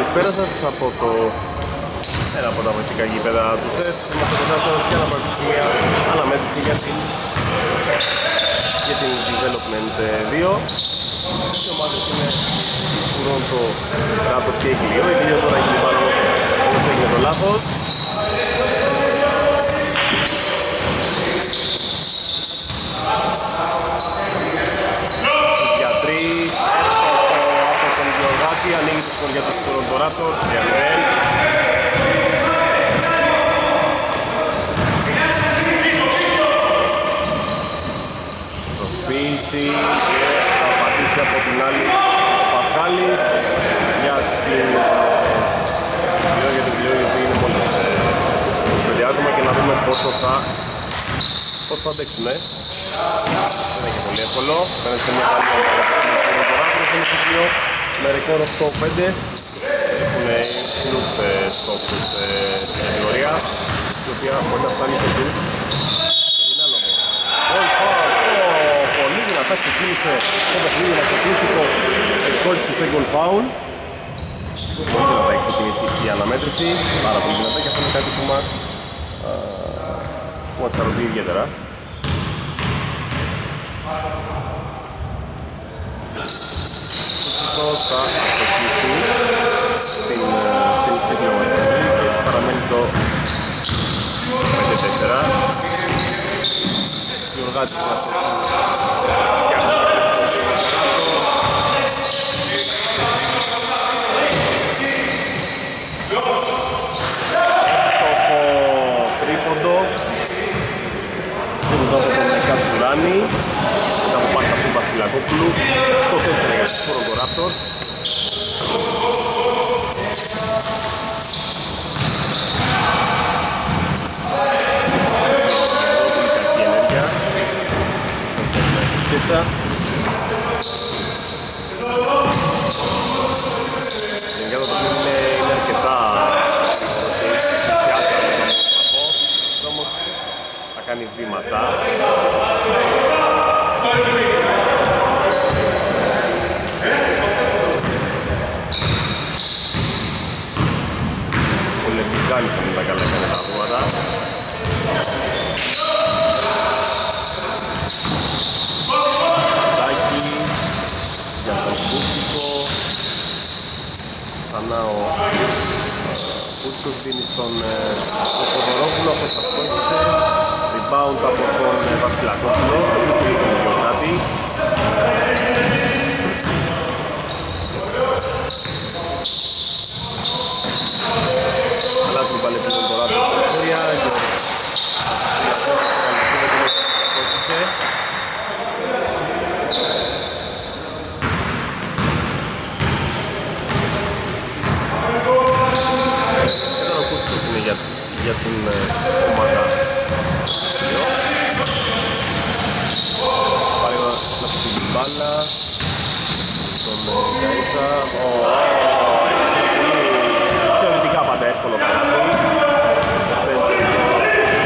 Καλησπέρα σας από το ένα από τα βασικά γήπεδα του ΣΕΣ. Είμαστε κοντά σας και αναπαρκήσει μια αναμέτρηση για την, για την Development 2. Οι ομάδες είναι κουρών το κράτος και η Κλειό. Η Κλειό τώρα έχει πάνω όπως έγινε το λάθος. Για τρεις, εύστοχο από τον Γεωργάκη, ανοίγει το σκορ για τους Toronto 3-0. Προσποίηση και θα πατήσει από την άλλη ο Πασχάλης για την Κλειό, για την Κλειό, η οποία είναι μόλις πέντε άτομα και να δούμε πόσο θα πώς θα αντέξουνε. Δεν έχει πολύ εύκολο. Φαίνεται σε μια καλή ομάδα στο νησιτήριο με ρεκόρ 8-5. Έχουν υψηλούς στόχους στην κατηγορία η οποία μπορεί να φτάνει και στην στην άνοδο. Goal foul. Ω, Πολύ δυνατά ξεκίνησε το παιχνίδι με το κρίσιμο εξχώρηση σε goal foul. Πολύ δυνατά έχει ξεκινήσει η αναμέτρηση, πάρα πολύ δυνατά και αυτό είναι κάτι που μας, α, που μας χαροποιεί ιδιαίτερα. Σωστός θα αστοχίσει στην, ε, στην στήλιο και έτσι παραμένει το 5-4. Γιωργάτης θα Εύστοχο τρίποντο Δίνοντας από τον Κατσουράνη Μετά από πάσα του Βασιλακόπουλου Το 4 για τους Toronto Raptors Πολύ κακή ενέργεια Κίτσα Γενικά το παιχνίδι είναι, είναι αρκετά όμως θα κάνει βήματα Ο Λεπιγκάνης αν τα καλά έκανε τα βήματα Τάκη για τον Κούκικο ξανά ο Κούκικος δίνει στον ε, στον Θοδωρόπουλο αυτός θα σκότησε rebound από τον ε, Βασιλακόπουλο και τον Γιωργάτη Αλλάζουν πάλι πλέον τώρα την περιφέρεια και ο Βασιλακόπουλος σκότησε Τώρα ο Κούσκος είναι για, για την ε, ομάδα δύο. Πάει να να πει την μπάλα στον ε, Γκαΐτσα. Ω, Θεωρητικά πάντα εύκολο καλάθι. Το σέντρι το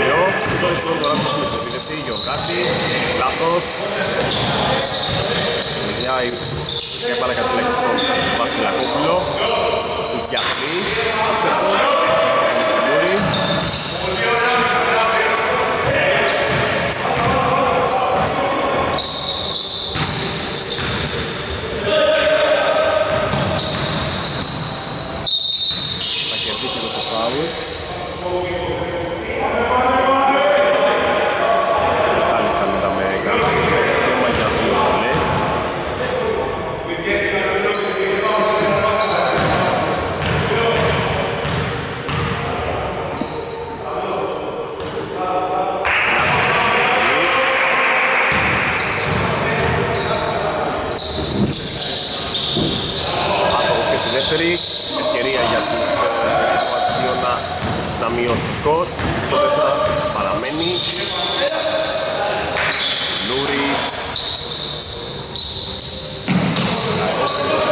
δύο. Και τώρα η τώρα που έχουμε επιδευτεί, Γιωργάτη, λάθος. Μια η η μπάλα κατέληξε στον Βασιλακόπουλο. Σου πιάσει. Άστοχος. Μούρι. Θα κερδίσει το φάουλ. Πάλι θα είδαμε καλά. Θέμα για δύο βολές. Άτομος και στη δεύτερη ευκαιρία για τους Βατζιο να, να μειώσει το σκορ. Το 4 παραμένει. Λούρι.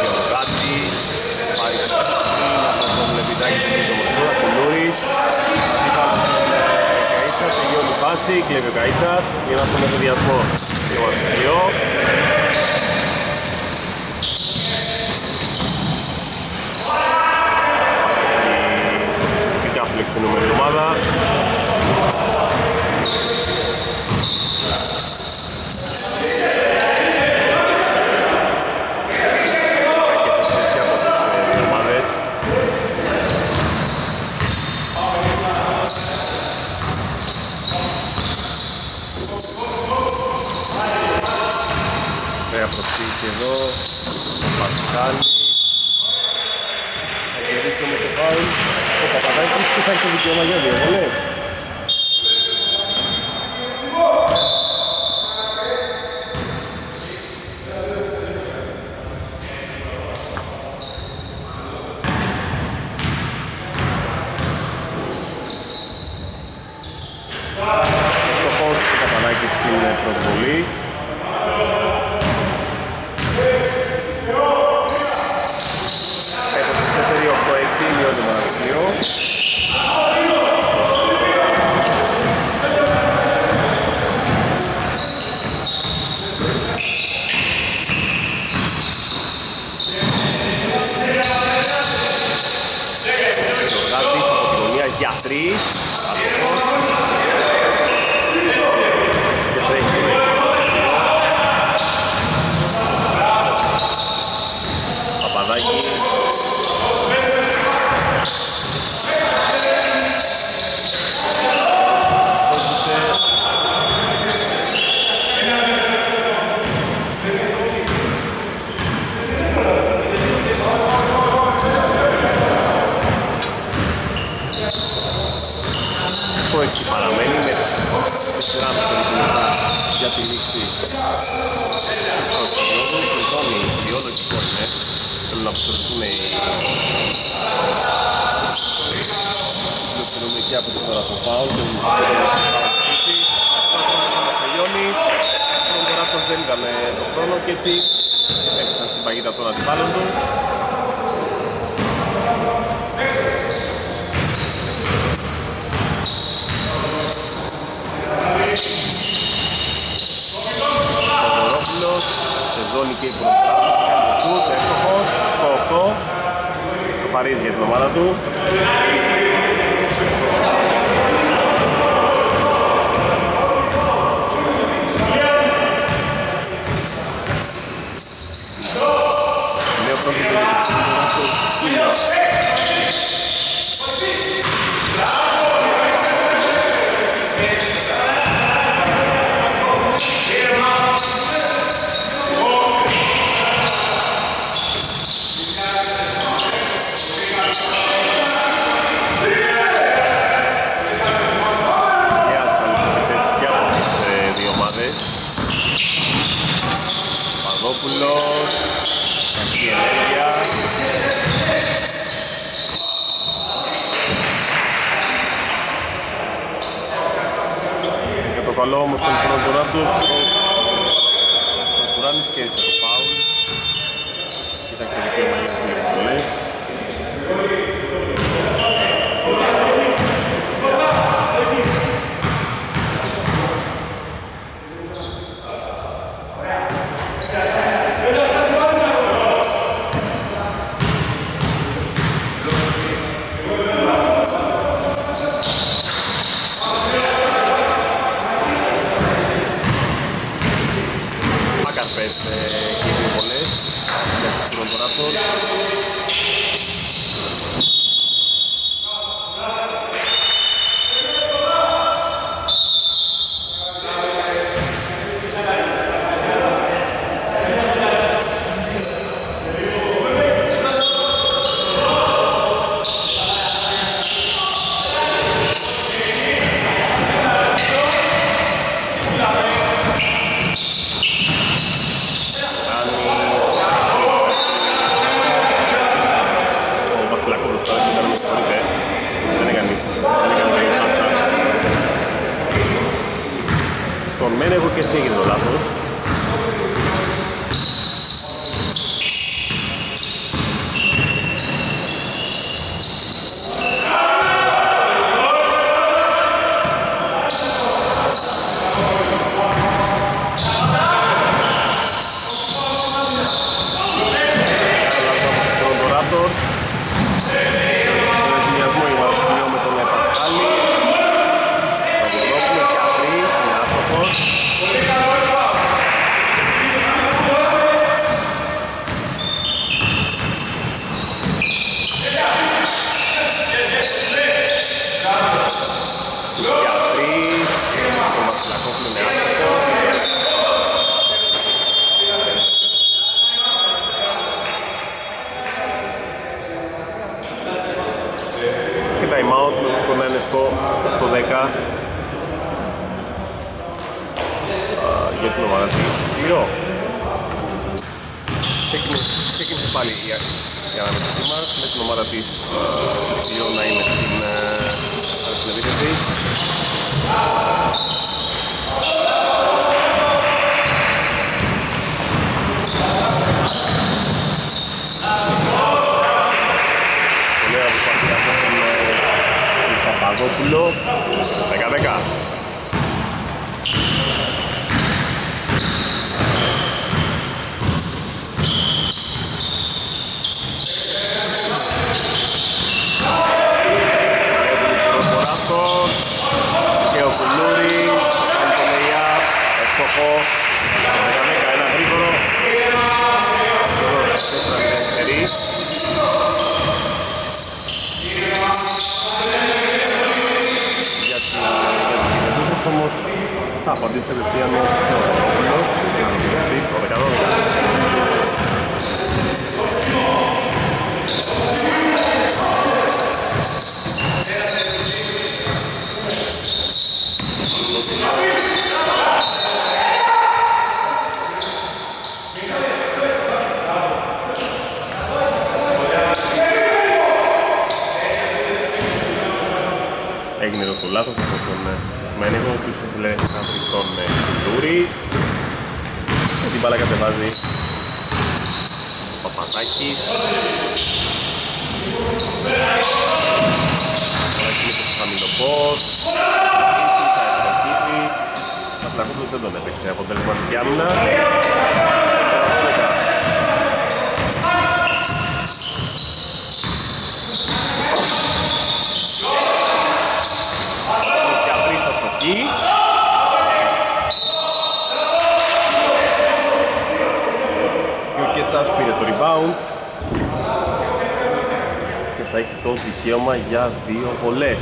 Γεωργάτη. Πάρει το σκορ από τον Λεβιδάκη και τον Μοσχούρα. Ο Λούρις. Καΐτσας, τελειώνει η φάση, κλέβει ο Καΐτσας, γυρνά στον εφηδιασμό και ο Opa, tá vendo que isso que faz o vídeo, mas eu vi, eu. Κοδωρόπουλος, σεζόνικη μπροστά, σούτ, έστοχος, στο 8, στο Παρίσι για την ομάδα του. Νέο πρόκειται για την καλό όμως τον τους. Παπαδόπουλο. 10-10. Απαντήσει κατευθείαν ο Θεοδόπουλος και να Έγινε το λάθος από τον Μένεγο, ο οποίος ήθελε να βρει τον Κουλούρη και την μπάλα κατεβάζει ο Παπατάκης Τώρα κινείται στο χαμηλό πώς θα δεν τον έπαιξε αποτελεσματική άμυνα εκεί. Και ο Κετσάς πήρε το rebound και θα έχει το δικαίωμα για δύο βολές.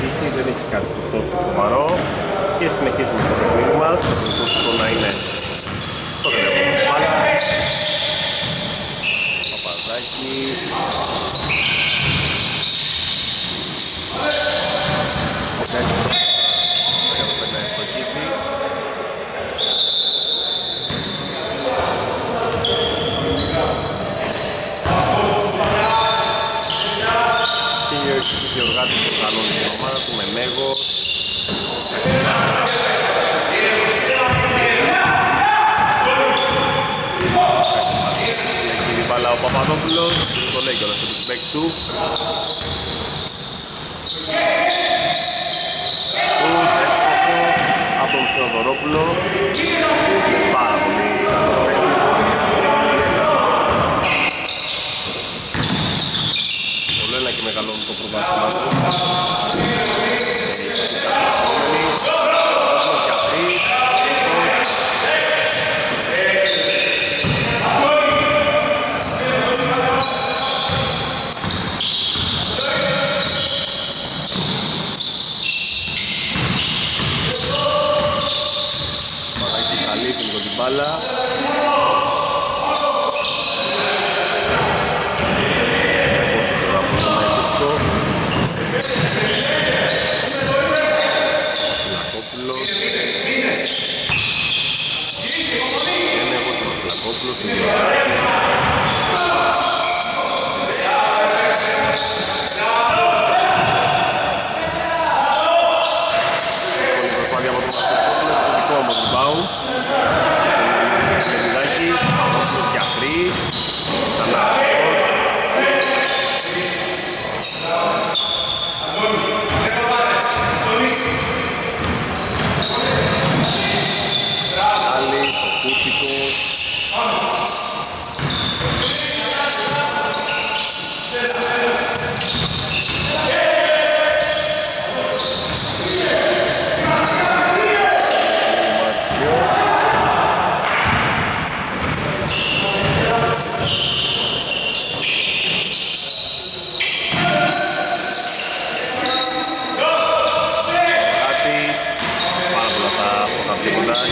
θα συνεχίσει, δεν έχει κάτι τόσο σοβαρό και συνεχίσουμε στο παιχνίδι μας, το να είναι το τελευταίο μπάλα. Παπαδάκη. Ο Παπαδόπουλος, το λέει κιόλας το παίκτη του. από τον Θεοδωρόπουλο. Πάρα πολύ Όλο ένα και μεγαλώνει το προβάσμα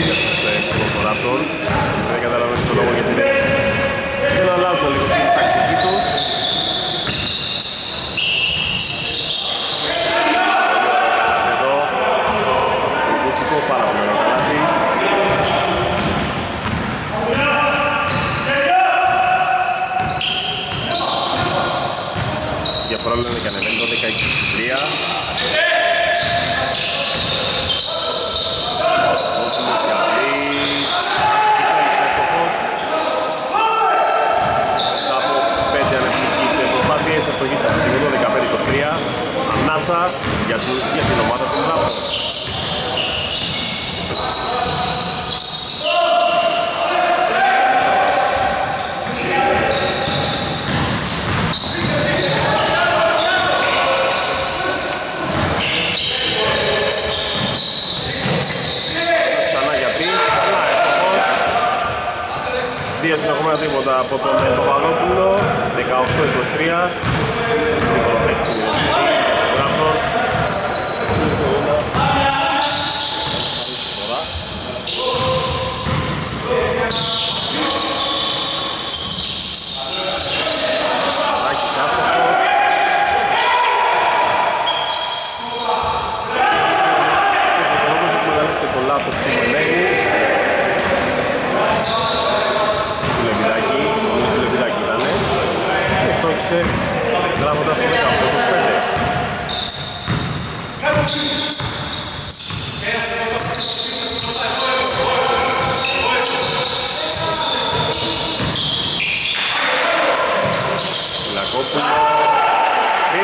Gracias, eh, Expo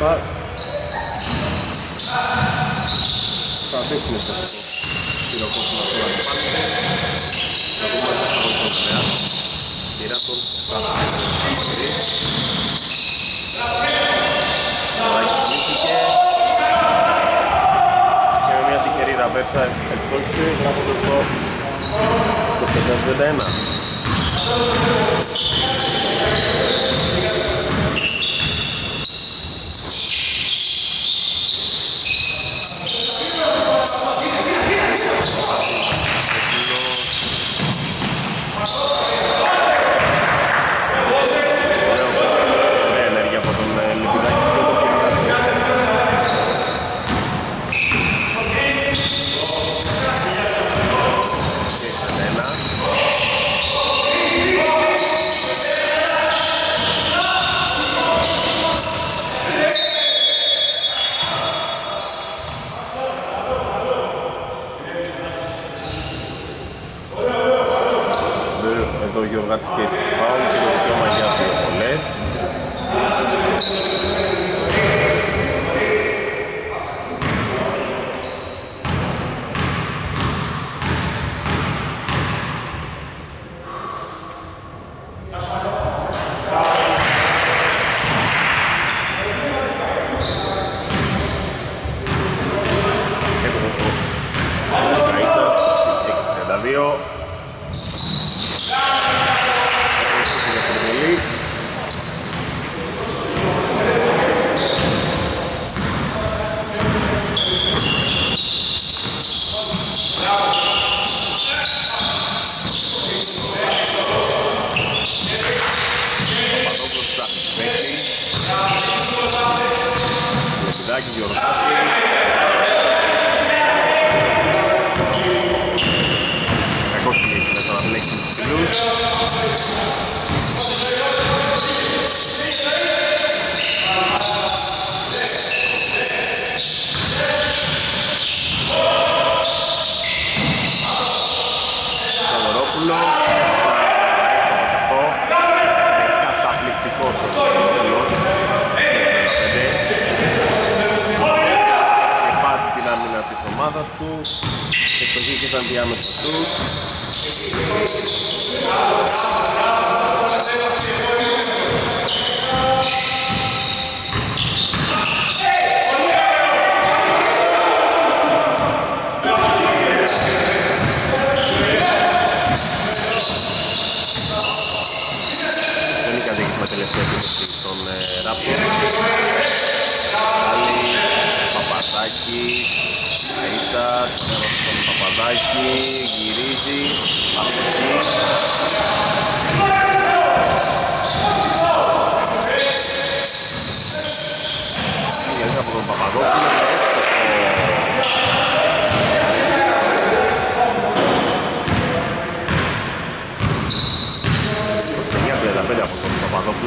να δούμε και πόσο θα θα αντέξουν σε αυτό το πυροκόπημα του αντιπάλου να δούμε αν θα βοηθούν πέρα πήρα τον Αγγλίστηκε και με μια Агьер. συμμετοχή και ήταν διάμεσα σου.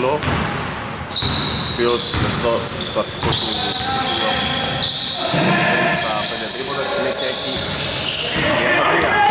διπλό οποίος εδώ το αρχικό του ε, στήριο θα πέντε συνέχεια έχει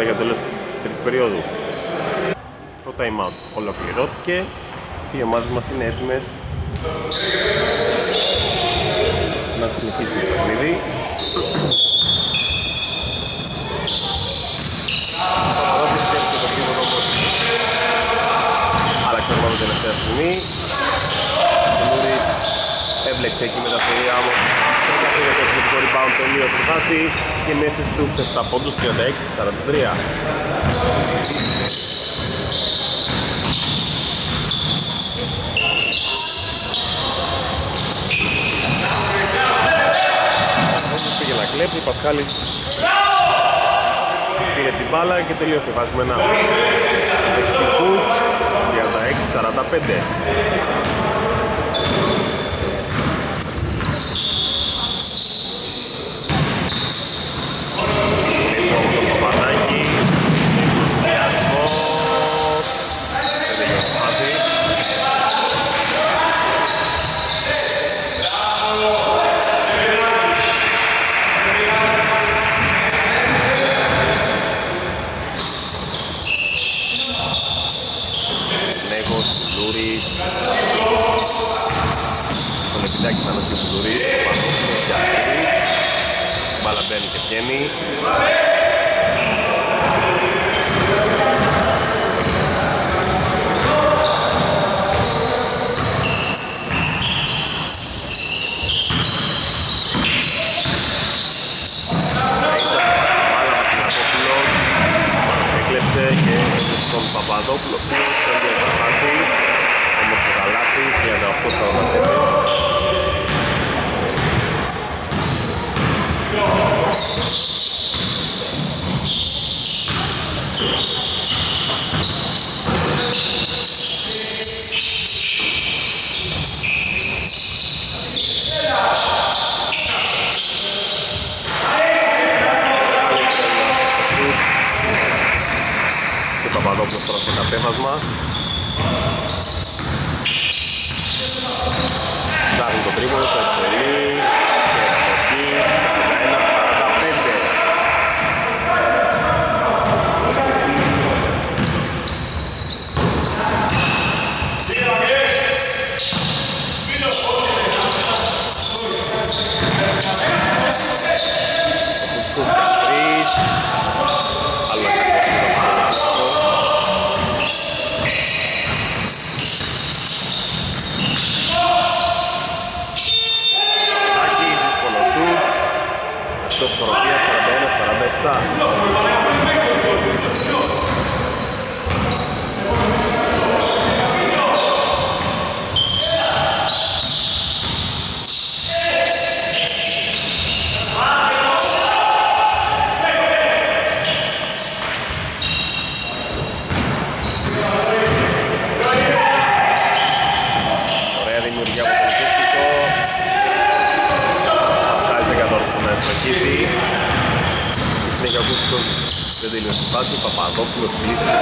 6 λεπτά για το τέλος της τρίτης περίοδου. Το time out ολοκληρώθηκε και οι ομάδες μας είναι έτοιμες να συνεχίσουν το παιχνίδι. Παπαδόπουλος και το τρίποντο όμως άλλαξε ομάδα τελευταία στιγμή. Ο Μούρης έβλεξε εκεί με τα θηρία όμως το καθήκον το επιθετικό rebound τελείω στη φάση και μέσα στους 7 πόντους 36-43. Όπως πήγε να κλέψει, ο Πασχάλης πήρε την μπάλα και τελείωσε τη φάση με ένα δεξικού 36-45. Λοιπόν, το Παπαδάκι. Διασμός. Δεν τελειώσει η φάση. Νέγος, Λούρης. Τον επιτάκι θα νοσεί ο Λούρης. Παπαδόπουλος και Αχτής. Μπάλα μπαίνει και βγαίνει. Δημιουργεί από το κύπτικο. Φτάζει δεν κατόρθωσε να εθνοκύσει. Συνέχεια ο Κούστος δεν τελείωσε την πάση. Παπαδόπουλος πλήθηκε.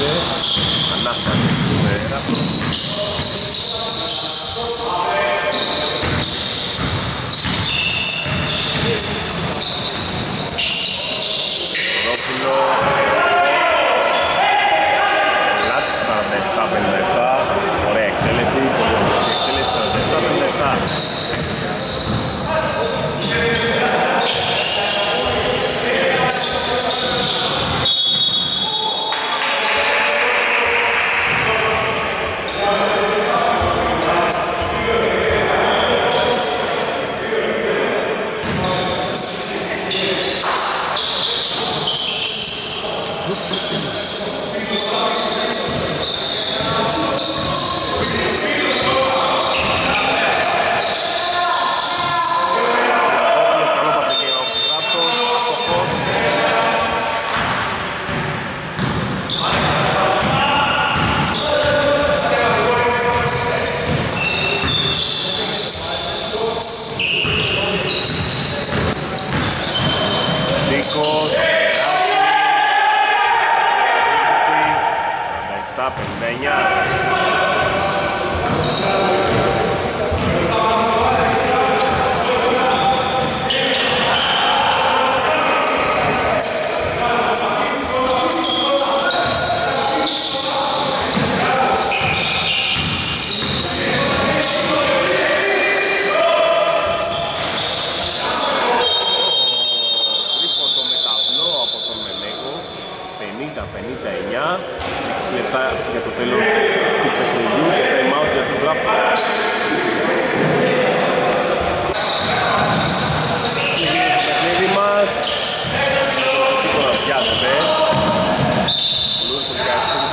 Andaste. Andaste.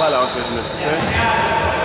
Lokal aufwerten, das ist schön.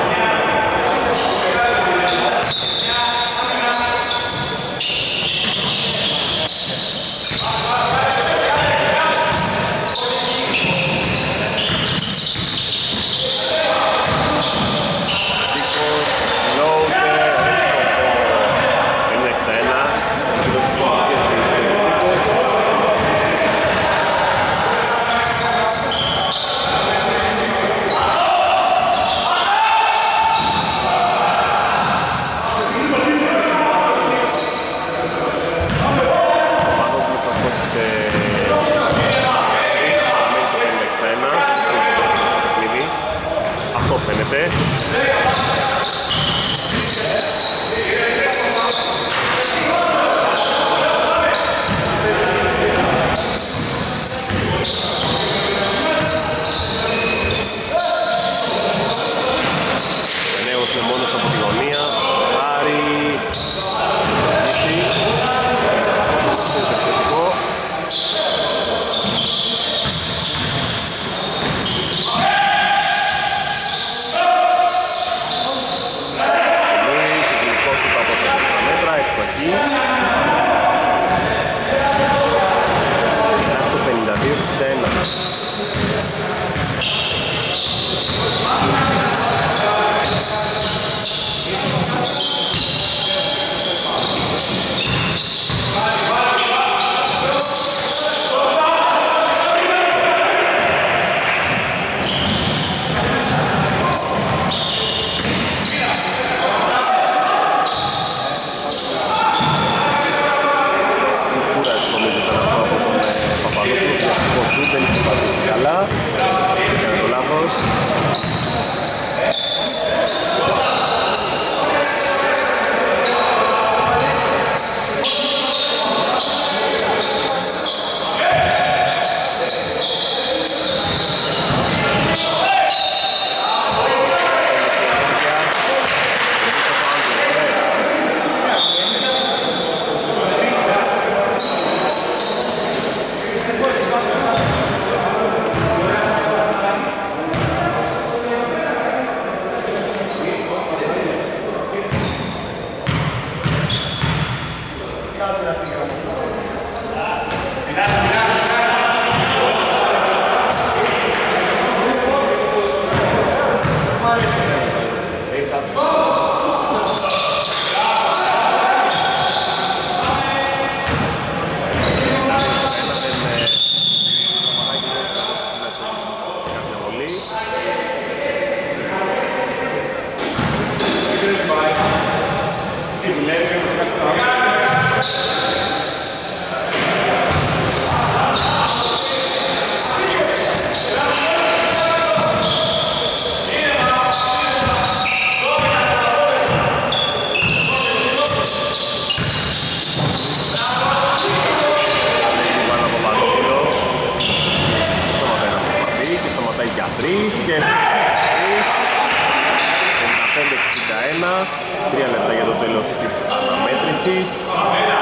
Το